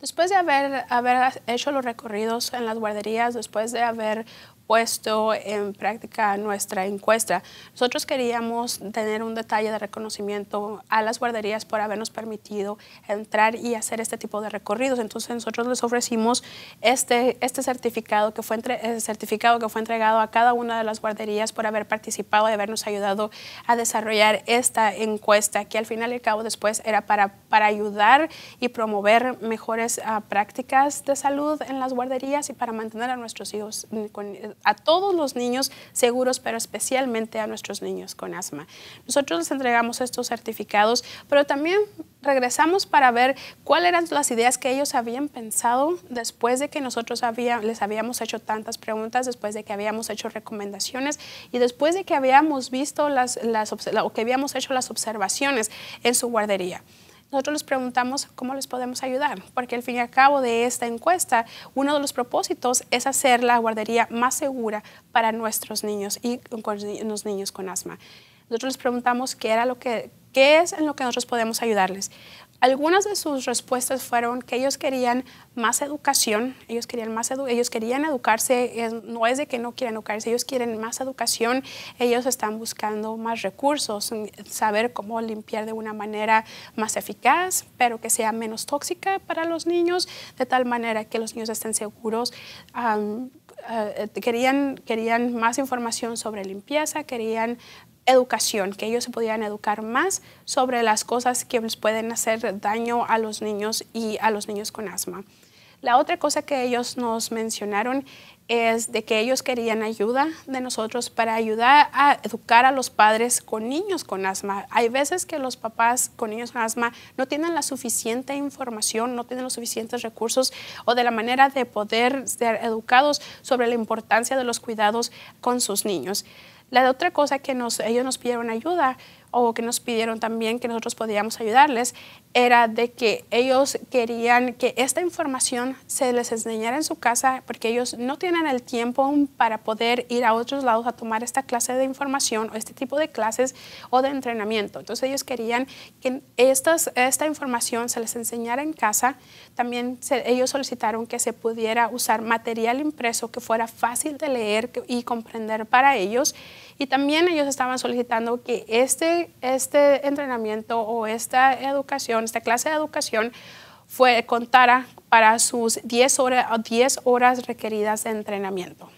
Después de haber, haber hecho los recorridos en las guarderías, después de haber puesto en práctica nuestra encuesta. Nosotros queríamos tener un detalle de reconocimiento a las guarderías por habernos permitido entrar y hacer este tipo de recorridos. Entonces nosotros les ofrecimos este, este certificado, que fue entre, certificado que fue entregado a cada una de las guarderías por haber participado y habernos ayudado a desarrollar esta encuesta, que al final y al cabo después era para, para ayudar y promover mejores ah, prácticas de salud en las guarderías y para mantener a nuestros hijos a todos los niños seguros, pero especialmente a nuestros niños con asma. Nosotros les entregamos estos certificados, pero también regresamos para ver cuáles eran las ideas que ellos habían pensado después de que nosotros les habíamos hecho tantas preguntas, después de que habíamos hecho recomendaciones y después de que habíamos visto las, o que habíamos hecho las observaciones en su guardería nosotros les preguntamos cómo les podemos ayudar, porque al fin y al cabo de esta encuesta, uno de los propósitos es hacer la guardería más segura para nuestros niños y los niños con asma. Nosotros les preguntamos qué era lo que qué es en lo que nosotros podemos ayudarles. Algunas de sus respuestas fueron que ellos querían más educación, ellos querían más ellos querían educarse, no es de que no quieran educarse, ellos quieren más educación, ellos están buscando más recursos, saber cómo limpiar de una manera más eficaz, pero que sea menos tóxica para los niños, de tal manera que los niños estén seguros. Eh, querían, querían más información sobre limpieza, querían educación, que ellos se pudieran educar más sobre las cosas que les pueden hacer daño a los niños y a los niños con asma. La otra cosa que ellos nos mencionaron es de que ellos querían ayuda de nosotros para ayudar a educar a los padres con niños con asma. Hay veces que los papás con niños con asma no tienen la suficiente información, no tienen los suficientes recursos o de la manera de poder ser educados sobre la importancia de los cuidados con sus niños. La otra cosa que nos, ellos nos pidieron ayuda o que nos pidieron también que nosotros podíamos ayudarles era de que ellos querían que esta información se les enseñara en su casa porque ellos no tienen el tiempo para poder ir a otros lados a tomar esta clase de información o este tipo de clases o de entrenamiento. Entonces ellos querían que estas, esta información se les enseñara en casa. También ellos solicitaron que se pudiera usar material impreso que fuera fácil de leer y comprender para ellos. Y también ellos estaban solicitando que este este, entrenamiento o esta educación, esta clase de educación, fue contara para sus 10 horas, 10 horas requeridas de entrenamiento.